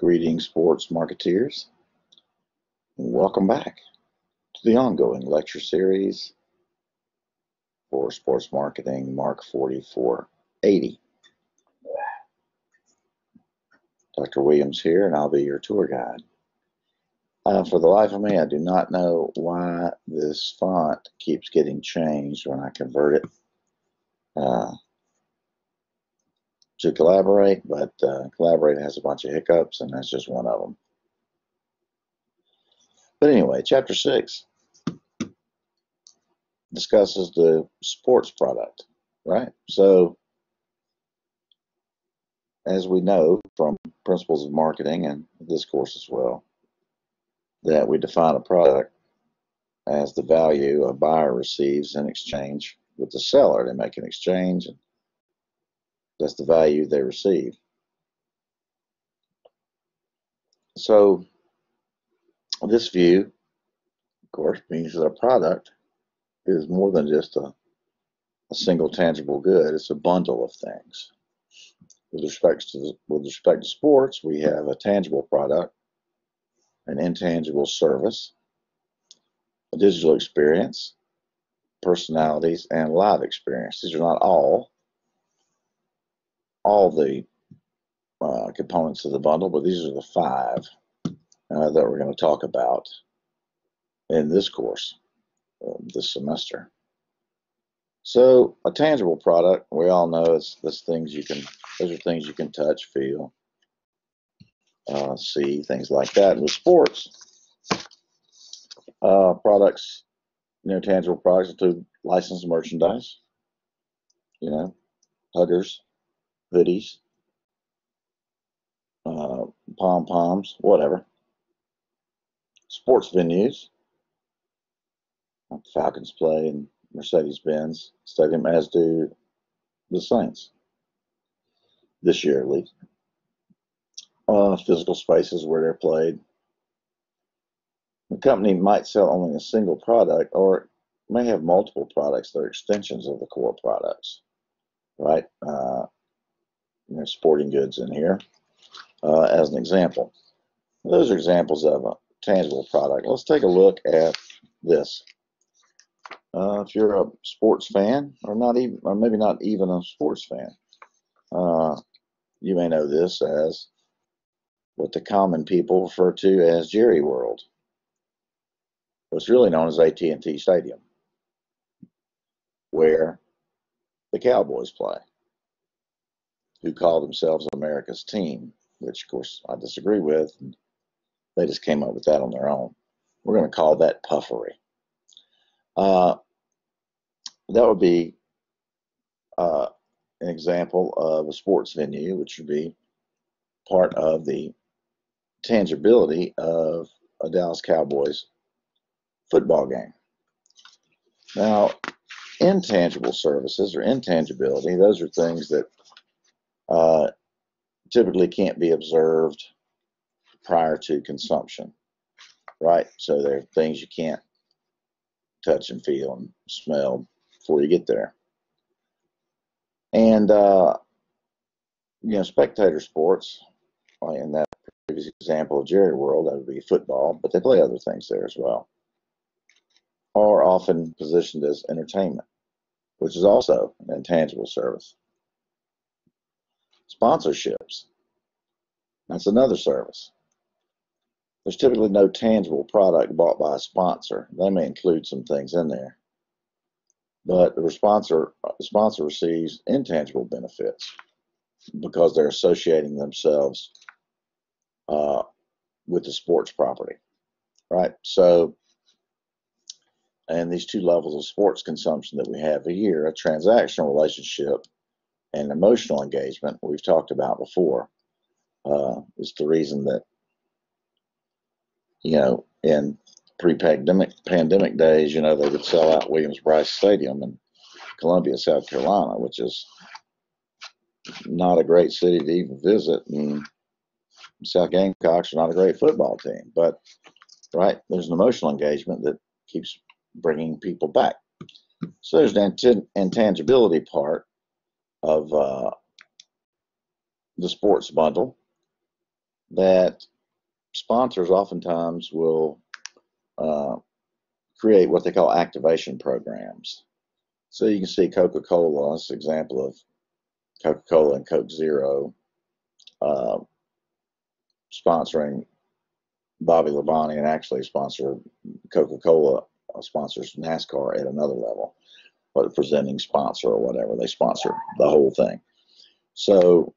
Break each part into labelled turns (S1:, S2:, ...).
S1: Greetings, sports marketeers. Welcome back to the ongoing lecture series for sports marketing, Mark 4480. Dr. Williams here, and I'll be your tour guide. Uh, for the life of me, I do not know why this font keeps getting changed when I convert it. Uh, to collaborate, but uh, collaborate has a bunch of hiccups, and that's just one of them. But anyway, chapter six discusses the sports product, right? So, as we know from principles of marketing and this course as well, that we define a product as the value a buyer receives in exchange with the seller. They make an exchange and that's the value they receive. So this view, of course, means that a product is more than just a, a single tangible good. It's a bundle of things. With respect to with respect to sports, we have a tangible product, an intangible service, a digital experience, personalities, and live experience. These are not all, all the uh, components of the bundle, but these are the five uh, that we're going to talk about in this course uh, this semester. So a tangible product, we all know it's this things you can, those are things you can touch, feel, uh, see, things like that. And with sports, uh, products, you know, tangible products include licensed merchandise, you know, huggers, hoodies, uh, pom poms, whatever. Sports venues, Falcons play and Mercedes Benz Stadium, as do the Saints this year at least. Uh, physical spaces where they're played. The company might sell only a single product or may have multiple products that are extensions of the core products, right? Uh, there's sporting goods in here uh, as an example. Those are examples of a tangible product. Let's take a look at this. Uh, if you're a sports fan, or not even, or maybe not even a sports fan, uh, you may know this as what the common people refer to as Jerry World. What's really known as AT&T Stadium, where the Cowboys play who call themselves America's team, which of course I disagree with. They just came up with that on their own. We're going to call that puffery. Uh, that would be uh, an example of a sports venue, which would be part of the tangibility of a Dallas Cowboys football game. Now, intangible services or intangibility, those are things that uh, typically can't be observed prior to consumption, right? So there are things you can't touch and feel and smell before you get there. And, uh, you know, spectator sports, in that previous example of Jerry World, that would be football, but they play other things there as well, are often positioned as entertainment, which is also an intangible service. Sponsorships. That's another service. There's typically no tangible product bought by a sponsor. They may include some things in there. But the sponsor, the sponsor receives intangible benefits because they're associating themselves uh, with the sports property, right? So, and these two levels of sports consumption that we have here, a transactional relationship and emotional engagement we've talked about before uh, is the reason that you know in pre-pandemic pandemic days you know they would sell out Williams-Brice Stadium in Columbia, South Carolina, which is not a great city to even visit, and South Gamecocks are not a great football team, but right there's an emotional engagement that keeps bringing people back. So there's an intangibility part of uh, the sports bundle. that sponsors oftentimes will uh, create what they call activation programs. So you can see Coca-Cola, this example of Coca-Cola and Coke Zero uh, sponsoring Bobby Labonte and actually sponsor Coca-Cola uh, sponsors NASCAR at another level, but presenting sponsor or whatever. They sponsor the whole thing. So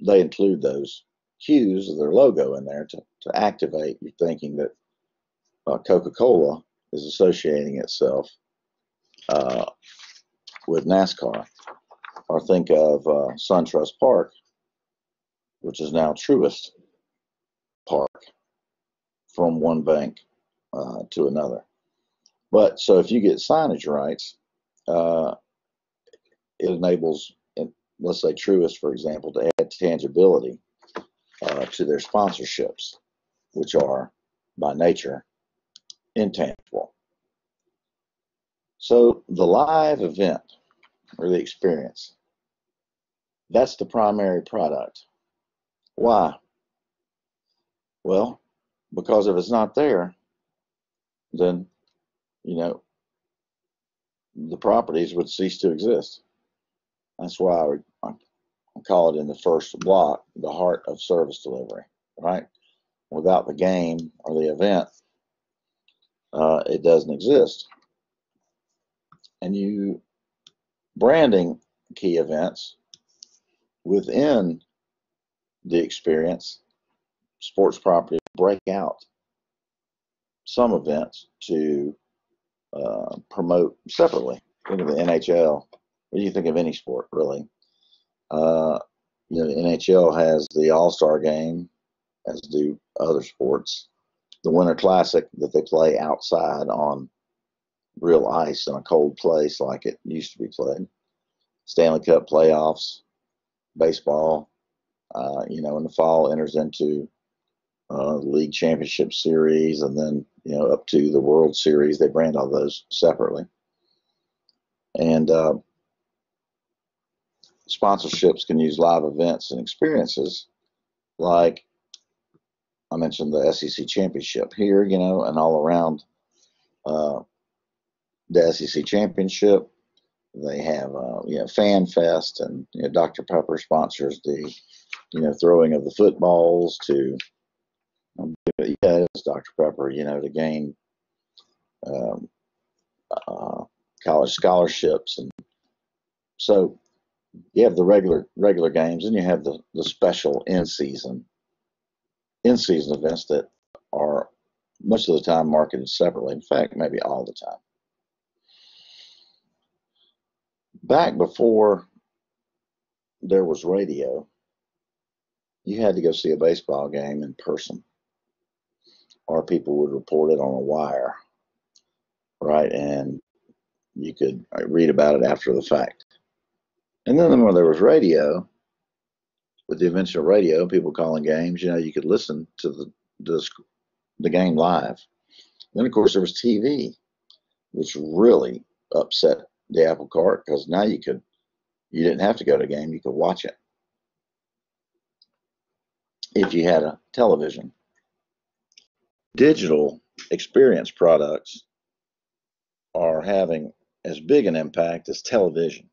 S1: they include those cues of their logo in there to, to activate your thinking that uh, Coca-Cola is associating itself uh, with NASCAR. Or think of uh, SunTrust Park, which is now Truist Park, from one bank uh, to another. But so if you get signage rights, uh, it enables, let's say Truist, for example, to add tangibility uh, to their sponsorships, which are by nature intangible. So the live event or the experience, that's the primary product. Why? Well, because if it's not there, then, you know, the properties would cease to exist. That's why I, would, I call it in the first block the heart of service delivery, right? Without the game or the event, uh, it doesn't exist. And you branding key events within the experience, sports property break out some events to uh, promote separately. Think of the NHL. What do you think of any sport, really? Uh, you know, the NHL has the All Star game, as do other sports. The Winter Classic that they play outside on real ice in a cold place like it used to be played. Stanley Cup playoffs, baseball. Uh, you know, in the fall enters into uh, league championship series, and then you know up to the World Series. They brand all those separately, and uh, sponsorships can use live events and experiences, like I mentioned the SEC championship here, you know, and all around uh, the SEC championship. They have uh, you know Fan Fest, and you know, Dr Pepper sponsors the you know throwing of the footballs to yeah, it's Dr. Pepper, you know, to gain um, uh, college scholarships. And so you have the regular regular games and you have the, the special in season in season events that are most of the time marketed separately. In fact, maybe all the time. Back before there was radio, you had to go see a baseball game in person or people would report it on a wire, right? And you could uh, read about it after the fact. And then when there was radio, with the invention of radio, people calling games, you know, you could listen to the the, the game live. Then of course there was TV, which really upset the apple cart because now you could you didn't have to go to a game, you could watch it if you had a television digital experience products are having as big an impact as television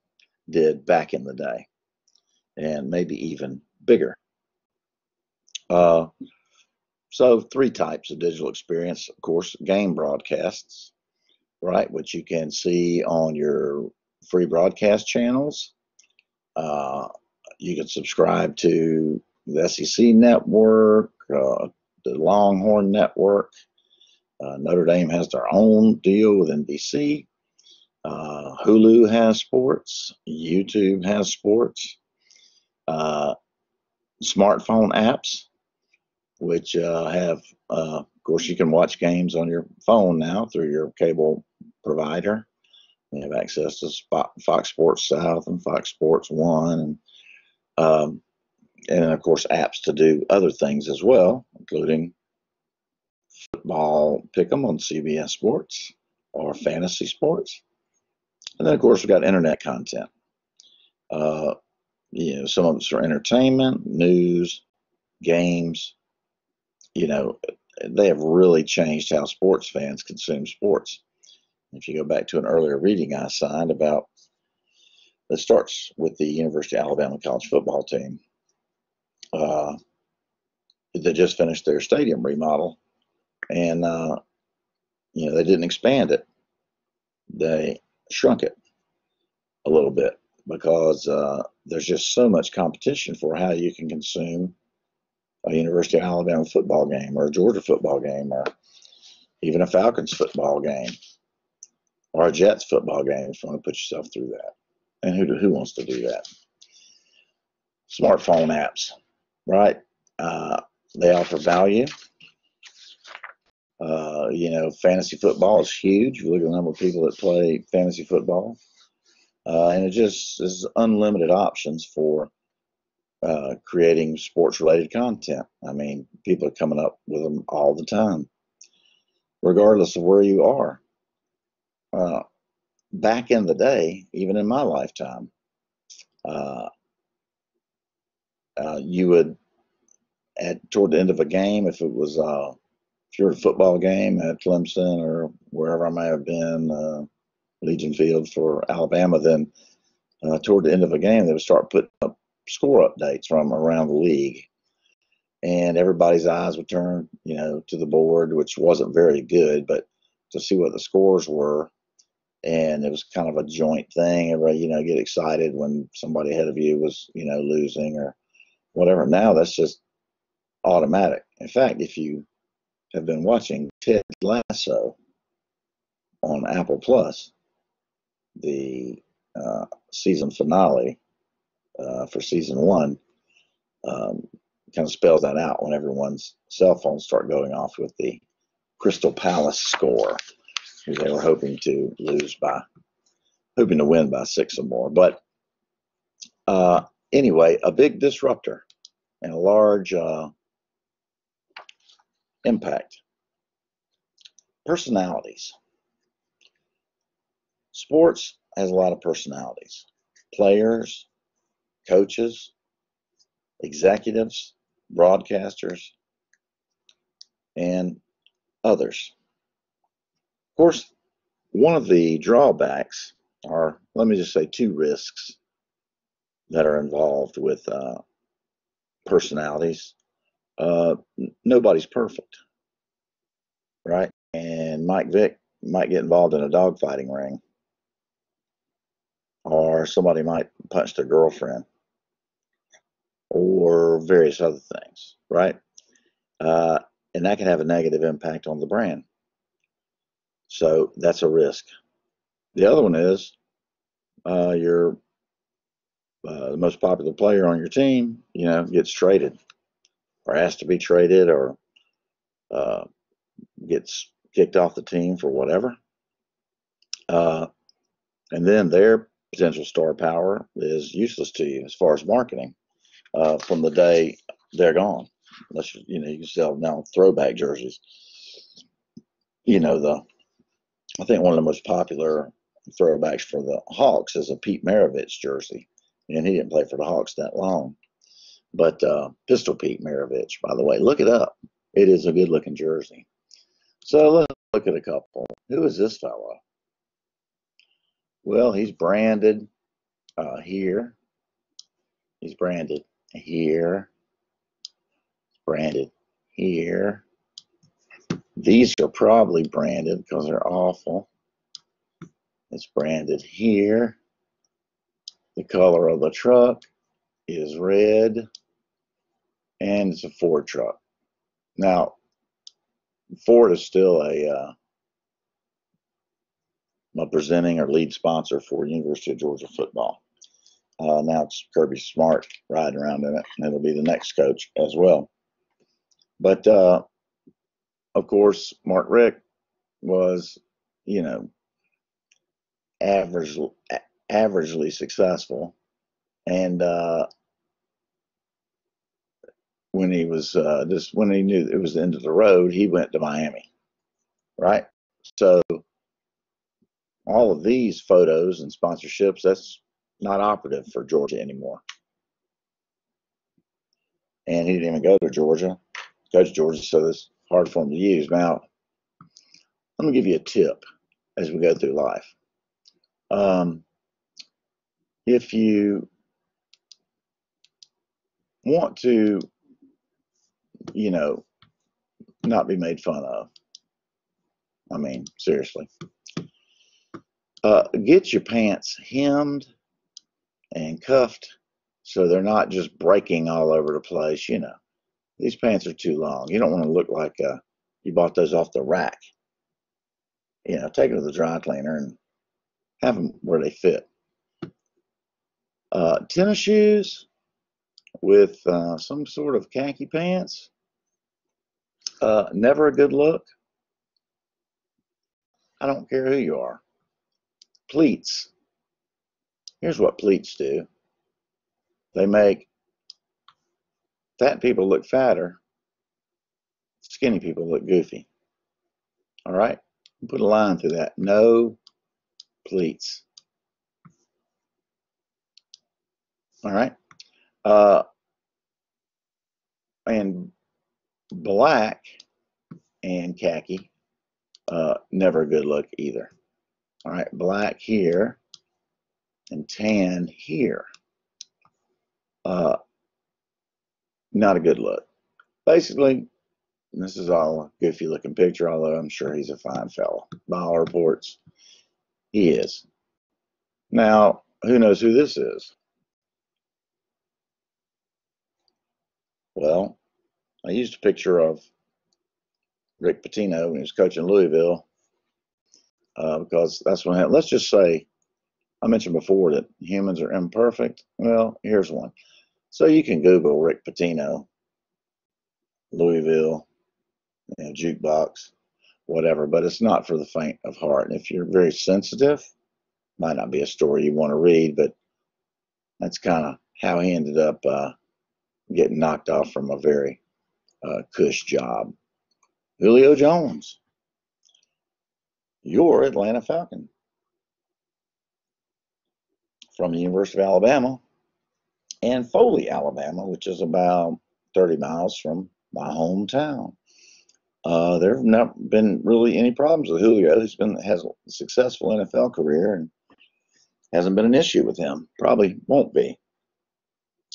S1: did back in the day, and maybe even bigger. Uh, so, three types of digital experience, of course, game broadcasts, right, which you can see on your free broadcast channels. Uh, you can subscribe to the SEC network, uh, the Longhorn Network. Uh, Notre Dame has their own deal with NBC. Uh, Hulu has sports. YouTube has sports. Uh, smartphone apps, which uh, have, uh, of course, you can watch games on your phone now through your cable provider. You have access to Fox Sports South and Fox Sports One, and um, and of course apps to do other things as well, including football pick'em on CBS Sports or fantasy sports. And then of course we've got internet content. Uh, you know, some of it's for entertainment, news, games, you know, they have really changed how sports fans consume sports. If you go back to an earlier reading I signed about that starts with the University of Alabama college football team. Uh, they just finished their stadium remodel, and uh, you know they didn't expand it; they shrunk it a little bit because uh, there's just so much competition for how you can consume a University of Alabama football game or a Georgia football game or even a Falcons football game or a Jets football game if you want to put yourself through that. And who, who wants to do that? Smartphone apps, right? Uh, they offer value. Uh, you know, fantasy football is huge. Look at the number of people that play fantasy football. Uh, and it just is unlimited options for uh, creating sports related content. I mean, people are coming up with them all the time, regardless of where you are. Uh, back in the day, even in my lifetime, uh, uh you would at toward the end of a game, if it was uh, if you're a football game at Clemson or wherever I may have been, uh, Legion Field for Alabama, then toward the end of a game, they would start putting up score updates from around the league. And everybody's eyes would turn, you know, to the board, which wasn't very good, but to see what the scores were. And it was kind of a joint thing. Everybody, you know, get excited when somebody ahead of you was, you know, losing or whatever. Now that's just automatic. In fact, if you have been watching Ted Lasso on Apple Plus, the uh, season finale uh, for season one um, kind of spells that out when everyone's cell phones start going off with the Crystal Palace score, who they were hoping to lose by, hoping to win by six or more. But uh, anyway, a big disruptor and a large uh, impact. Personalities. Sports has a lot of personalities. Players, coaches, executives, broadcasters, and others. Of course, one of the drawbacks are, let me just say, two risks that are involved with uh, personalities. Uh, nobody's perfect, right? And Mike Vick might get involved in a dogfighting ring, or somebody might punch their girlfriend or various other things, right? Uh, and that can have a negative impact on the brand. So that's a risk. The other one is uh, your uh, the most popular player on your team, you know, gets traded or has to be traded or uh, gets kicked off the team for whatever. Uh, and then their potential star power is useless to you as far as marketing uh, from the day they're gone. Unless you, you know you sell now throwback jerseys. You know the, I think one of the most popular throwbacks for the Hawks is a Pete Maravich jersey, and he didn't play for the Hawks that long. But uh, Pistol Pete Maravich, by the way, look it up. It is a good looking jersey. So let's look at a couple. Who is this fellow? Well, he's branded uh, here. He's branded here, branded here. These are probably branded because they're awful. It's branded here. The color of the truck is red and it's a Ford truck. Now, Ford is still a, uh, a presenting or lead sponsor for University of Georgia football. Uh, now it's Kirby Smart riding around in it, and it'll be the next coach as well. But uh, of course, Mark Richt was, you know, average, averagely successful, and uh, when he was uh, just when he knew it was the end of the road, he went to Miami, right? So all of these photos and sponsorships, that's not operative for Georgia anymore. And he didn't even go to Georgia. Coach Georgia, so it's hard for him to use. Now, let me give you a tip as we go through life. Um, if you want to, you know, not be made fun of, I mean, seriously, uh, get your pants hemmed and cuffed so they're not just breaking all over the place. You know, these pants are too long. You don't want to look like uh, you bought those off the rack. You know, take them to the dry cleaner and have them where they fit. Uh, tennis shoes with uh, some sort of khaki pants. Uh, never a good look. I don't care who you are. Pleats. Here's what pleats do they make fat people look fatter, skinny people look goofy. All right? Put a line through that. No pleats. All right. Uh, and black and khaki, uh, never a good look either. All right, black here and tan here. Uh, not a good look. Basically, this is all a goofy looking picture, although I'm sure he's a fine fellow. By all reports, he is. Now, who knows who this is? Well, I used a picture of Rick Pitino when he was coaching Louisville uh, because that's what happened. let's just say, I mentioned before that humans are imperfect. Well, here's one. So you can Google Rick Pitino, Louisville, you know, jukebox, whatever, but it's not for the faint of heart. And if you're very sensitive, might not be a story you want to read, but that's kind of how he ended up uh, getting knocked off from a very uh, cush job. Julio Jones, your Atlanta Falcon from the University of Alabama and Foley, Alabama, which is about 30 miles from my hometown. Uh, there have not been really any problems with Julio. He's been has a successful NFL career and hasn't been an issue with him. Probably won't be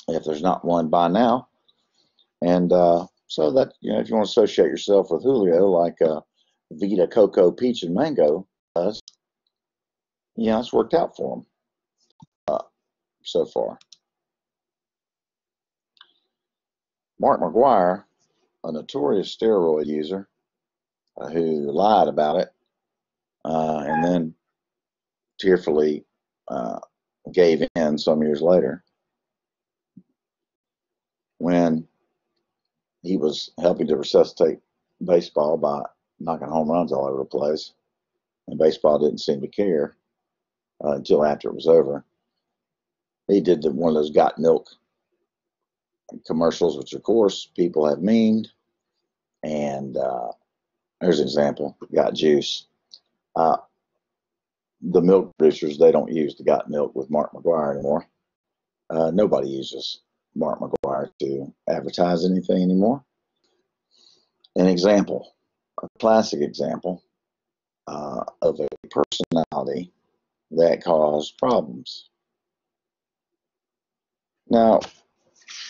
S1: if there's not one by now. And uh, so that you know, if you want to associate yourself with Julio, like uh, Vita, Coco, Peach, and Mango does, yeah, it's worked out for him uh, so far. Mark McGwire, a notorious steroid user uh, who lied about it uh, and then tearfully uh, gave in some years later when he was helping to resuscitate baseball by knocking home runs all over the place. And baseball didn't seem to care uh, until after it was over. He did the, one of those got milk commercials, which of course people have memed. And uh, there's an example got juice. Uh, the milk producers, they don't use the got milk with Mark McGwire anymore. Uh, nobody uses Mark McGwire to advertise anything anymore. An example, a classic example uh, of a personality that caused problems. Now,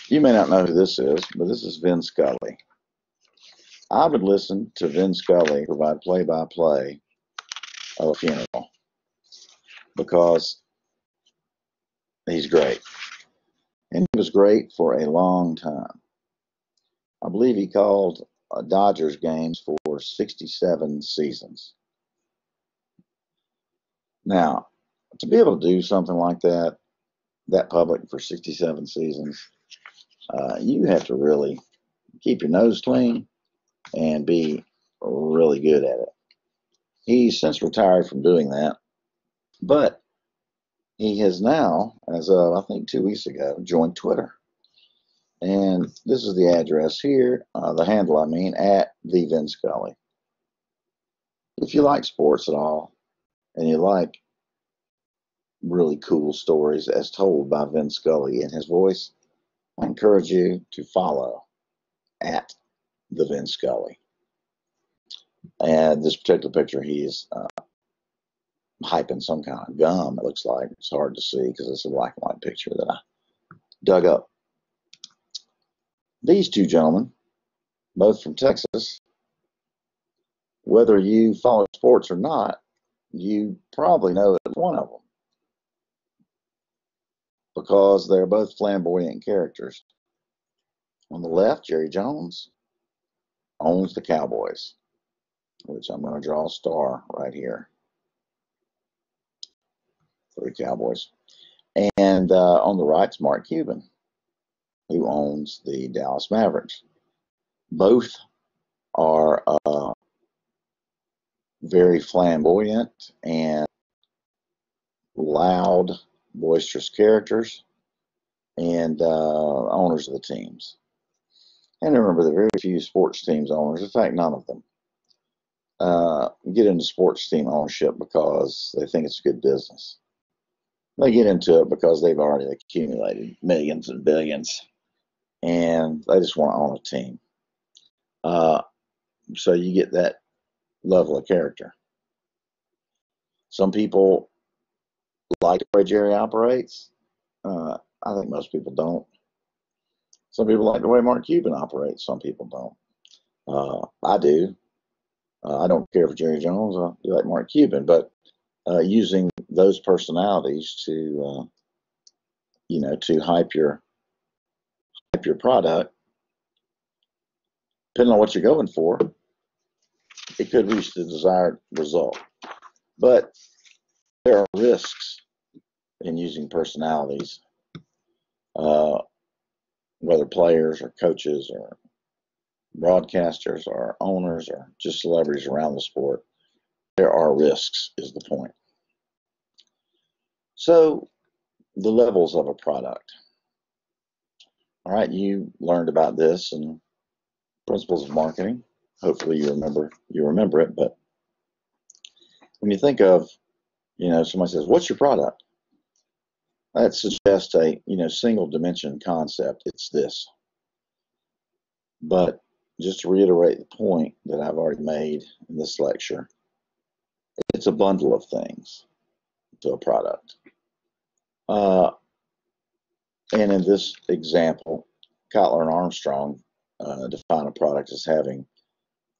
S1: you may not know who this is, but this is Vin Scully. I would listen to Vin Scully provide play by play of a funeral because he's great. And he was great for a long time. I believe he called uh, Dodgers games for 67 seasons. Now, to be able to do something like that, that public for 67 seasons, uh, you have to really keep your nose clean and be really good at it. He's since retired from doing that, but he has now, as of I think two weeks ago, joined Twitter. And this is the address here, uh, the handle I mean, at the Vin Scully. If you like sports at all, and you like really cool stories as told by Vin Scully in his voice, I encourage you to follow at the Vin Scully. And this particular picture, he's uh, hyping some kind of gum, it looks like. It's hard to see because it's a black and white picture that I dug up. These two gentlemen, both from Texas, whether you follow sports or not, you probably know at one of them because they're both flamboyant characters. On the left, Jerry Jones owns the Cowboys, which I'm going to draw a star right here for the Cowboys. And uh, on the right is Mark Cuban, who owns the Dallas Mavericks. Both are uh, very flamboyant and loud, boisterous characters and uh, owners of the teams. And remember, there are very few sports teams owners, in fact, none of them, uh, get into sports team ownership because they think it's a good business. They get into it because they've already accumulated millions and billions and they just want to own a team. Uh, so you get that level of character. Some people like the way Jerry operates. Uh, I think most people don't. Some people like the way Mark Cuban operates. Some people don't. Uh, I do. Uh, I don't care for Jerry Jones. I do like Mark Cuban, but uh, using those personalities to, uh, you know, to hype your hype your product, depending on what you're going for, it could reach the desired result. But there are risks in using personalities, uh, whether players or coaches or broadcasters or owners or just celebrities around the sport. There are risks, is the point. So, the levels of a product. All right, you learned about this and principles of marketing hopefully you remember you remember it but when you think of you know somebody says what's your product that suggests a you know single dimension concept it's this but just to reiterate the point that i've already made in this lecture it's a bundle of things to a product uh, and in this example kotler and armstrong uh, define a product as having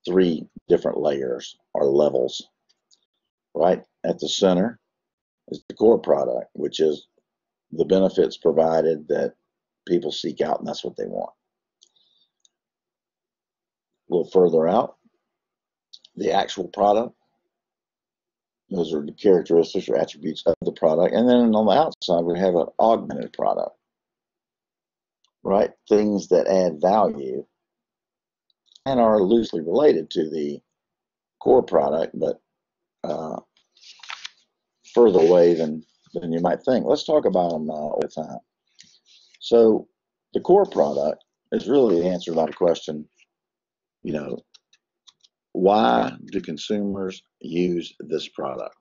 S1: three different layers or levels. Right at the center is the core product, which is the benefits provided that people seek out, and that's what they want. A little further out, the actual product. Those are the characteristics or attributes of the product. And then on the outside, we have an augmented product, right? Things that add value and are loosely related to the core product, but uh, further away than, than you might think. Let's talk about them uh, all the time. So the core product is really the answer to that question, you know, why do consumers use this product?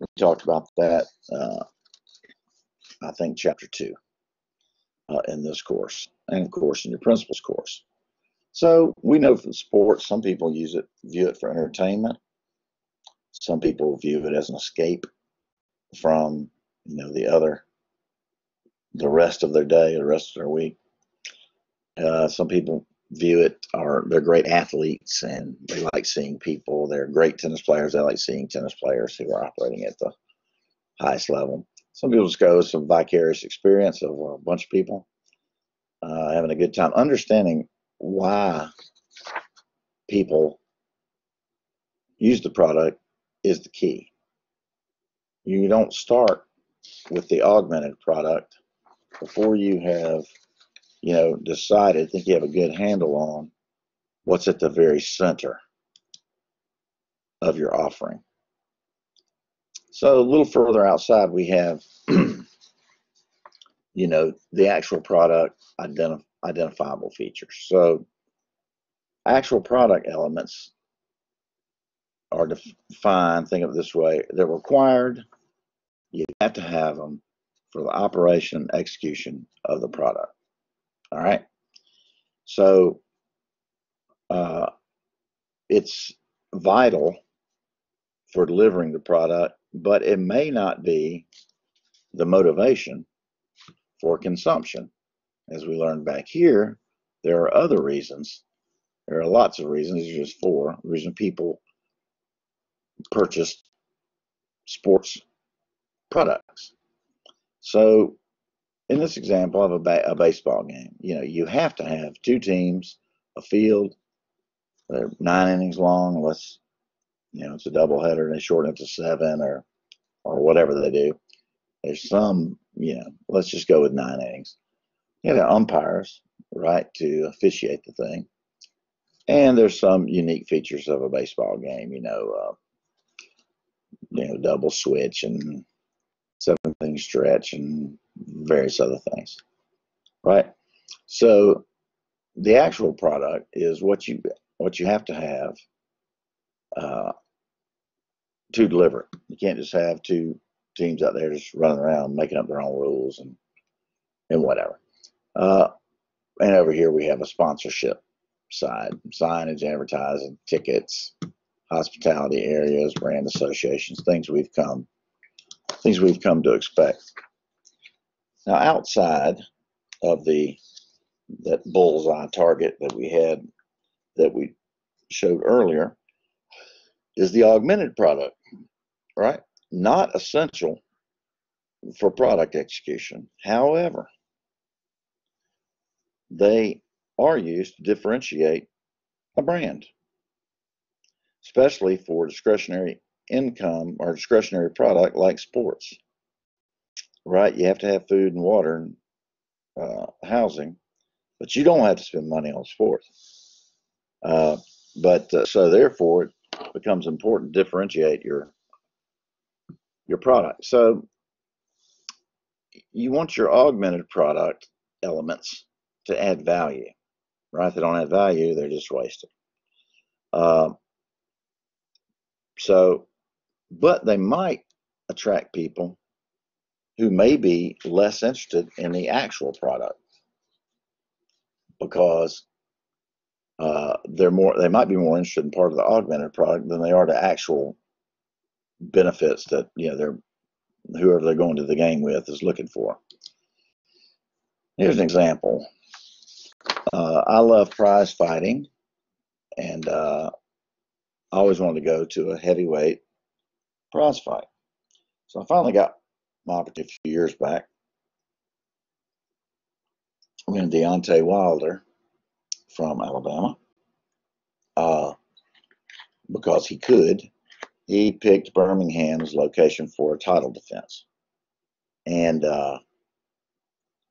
S1: We talked about that, uh, I think, chapter two uh, in this course, and of course in your principles course. So we know from sports, some people use it, view it for entertainment. Some people view it as an escape from, you know, the other, the rest of their day, the rest of their week. Uh, some people view it are they're great athletes and they like seeing people. They're great tennis players. They like seeing tennis players who are operating at the highest level. Some people just go some vicarious experience of a bunch of people uh, having a good time, understanding why people use the product is the key. You don't start with the augmented product before you have, you know, decided, I think you have a good handle on what's at the very center of your offering. So a little further outside, we have, you know, the actual product identif- identifiable features. So actual product elements are defined, think of it this way, they're required, you have to have them for the operation execution of the product. All right. So uh, it's vital for delivering the product, but it may not be the motivation for consumption. As we learned back here, there are other reasons. There are lots of reasons. These are just four. The reason people purchase sports products. So, in this example of a, ba- a baseball game, you know, you have to have two teams, a field, they're nine innings long, unless you know it's a doubleheader and they shorten it to seven or or whatever they do. There's some, you know, let's just go with nine innings. You have umpires, right, to officiate the thing. And there's some unique features of a baseball game, you know, uh, you know, double switch and seventh inning stretch and various other things, right? So the actual product is what you what you have to have uh, to deliver. You can't just have two teams out there just running around making up their own rules and and whatever. Uh, and over here we have a sponsorship side, signage, advertising, tickets, hospitality areas, brand associations, things we've come things we've come to expect. Now outside of the that bullseye target that we had that we showed earlier is the augmented product, right? Not essential for product execution. However, they are used to differentiate a brand, especially for discretionary income or discretionary product like sports. Right? You have to have food and water and uh, housing, but you don't have to spend money on sports. Uh, but uh, so therefore, it becomes important to differentiate your your product. So you want your augmented product elements to add value, right? If they don't add value, they're just wasted. Uh, so, but they might attract people who may be less interested in the actual product because uh, they're more they might be more interested in part of the augmented product than they are the actual benefits that you know they're whoever they're going to the game with is looking for. Here's an example. Uh, I love prize fighting, and uh, I always wanted to go to a heavyweight prize fight. So I finally got my opportunity a few years back I when Deontay Wilder from Alabama, uh, because he could, he picked Birmingham as location for a title defense. And uh,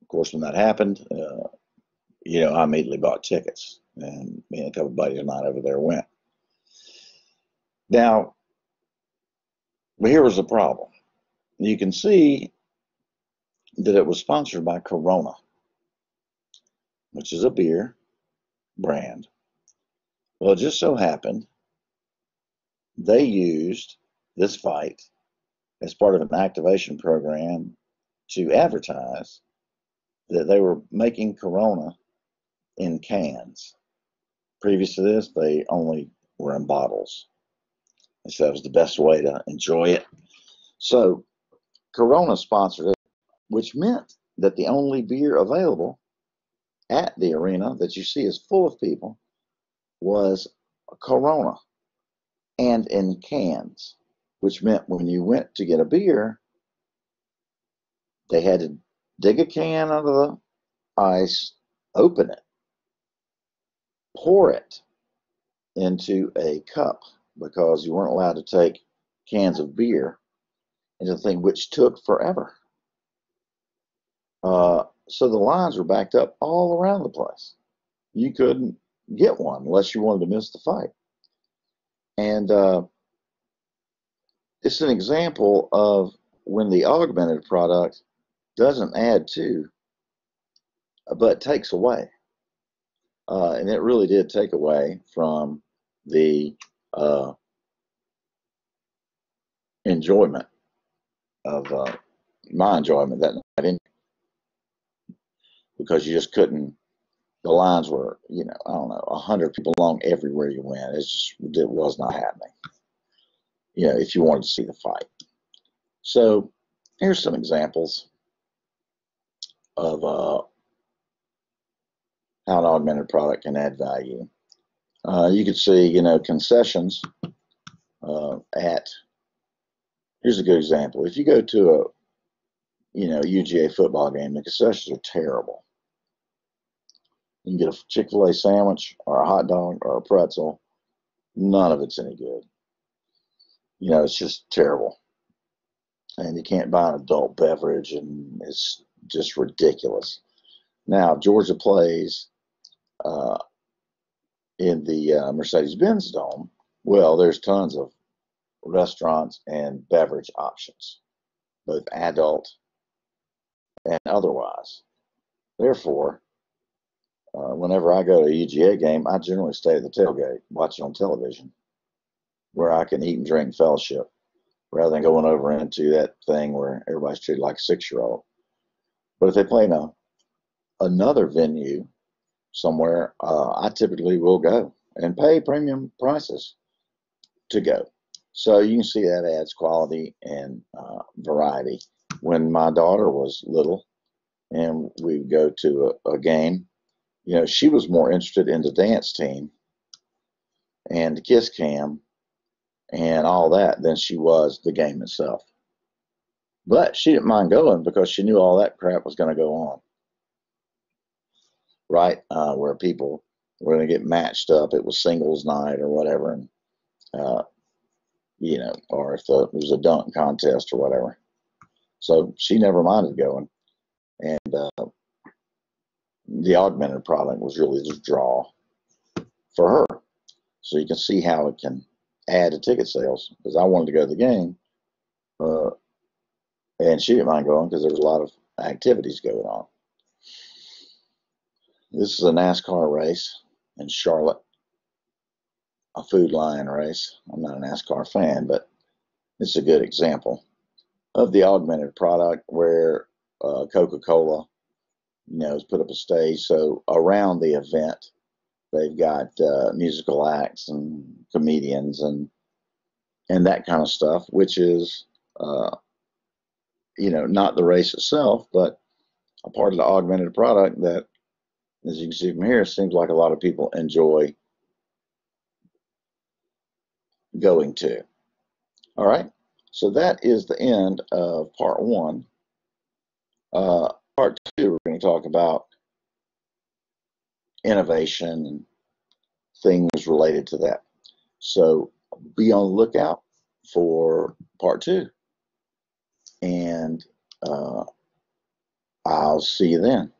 S1: of course, when that happened, uh, you know, I immediately bought tickets, and me and a couple buddies of mine over there went. Now, but here was the problem. You can see that it was sponsored by Corona, which is a beer brand. Well, it just so happened they used this fight as part of an activation program to advertise that they were making Corona in cans. Previous to this, they only were in bottles. So that was the best way to enjoy it. So Corona sponsored it, which meant that the only beer available at the arena that you see is full of people was Corona and in cans, which meant when you went to get a beer, they had to dig a can out of the ice, open it, pour it into a cup because you weren't allowed to take cans of beer into the thing, which took forever. Uh, so the lines were backed up all around the place. You couldn't get one unless you wanted to miss the fight. And uh, it's an example of when the augmented product doesn't add to, but takes away. Uh, and it really did take away from the uh, enjoyment of uh, my enjoyment that night, because you just couldn't the lines were, you know, I don't know, a hundred people long everywhere you went. It's just it was not happening. You know, if you wanted to see the fight. So here's some examples of uh, how an augmented product can add value. Uh, you can see, you know, concessions uh, at. Here's a good example. If you go to a, you know, UGA football game, the concessions are terrible. You can get a Chick fil A sandwich or a hot dog or a pretzel. None of it's any good. You know, it's just terrible. And you can't buy an adult beverage, and it's just ridiculous. Now, Georgia plays uh, in the uh, Mercedes Benz Dome. Well, there's tons of restaurants and beverage options, both adult and otherwise. Therefore, uh, whenever I go to a UGA game, I generally stay at the tailgate, watch it on television, where I can eat and drink fellowship, rather than going over into that thing where everybody's treated like a six-year-old. But if they play in a, another venue somewhere, uh, I typically will go and pay premium prices to go. So you can see that adds quality and uh, variety. When my daughter was little and we would go to a, a game, you know, she was more interested in the dance team and the kiss cam and all that than she was the game itself. But she didn't mind going because she knew all that crap was going to go on. Right? Uh, where people were going to get matched up. It was singles night or whatever. And, uh, you know, or if the, it was a dunk contest or whatever. So she never minded going. And uh, the augmented product was really the draw for her. So you can see how it can add to ticket sales because I wanted to go to the game. Uh, and she didn't mind going because there was a lot of activities going on. This is a NASCAR race in Charlotte, a Food Lion race. I'm not a NASCAR fan, but it's a good example of the augmented product where uh, Coca-Cola, you know, has put up a stage. So around the event, they've got uh, musical acts and comedians and and that kind of stuff, which is uh, you know, not the race itself, but a part of the augmented product that, as you can see from here, it seems like a lot of people enjoy going to. All right, so that is the end of part one. Uh, part two, we're going to talk about innovation and things related to that. So be on the lookout for part two and uh, I'll see you then.